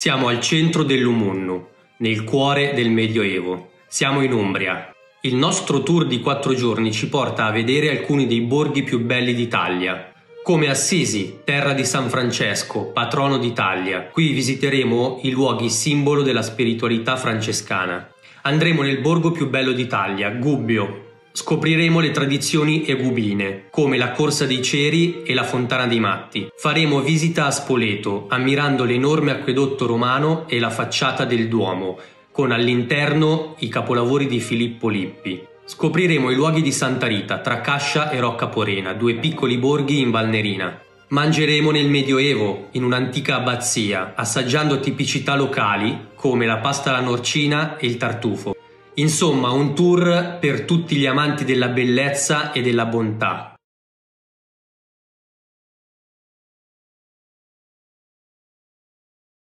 Siamo al centro dell'Umunnu, nel cuore del Medioevo. Siamo in Umbria. Il nostro tour di quattro giorni ci porta a vedere alcuni dei borghi più belli d'Italia, come Assisi, terra di San Francesco, patrono d'Italia. Qui visiteremo i luoghi simbolo della spiritualità francescana. Andremo nel borgo più bello d'Italia, Gubbio, Scopriremo le tradizioni egubine, come la Corsa dei Ceri e la Fontana dei Matti. Faremo visita a Spoleto, ammirando l'enorme acquedotto romano e la facciata del Duomo, con all'interno i capolavori di Filippo Lippi. Scopriremo i luoghi di Santa Rita, tra Cascia e Rocca Porena, due piccoli borghi in Valnerina. Mangeremo nel Medioevo, in un'antica abbazia, assaggiando tipicità locali come la pasta alla norcina e il tartufo. Insomma, un tour per tutti gli amanti della bellezza e della bontà.